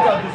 아,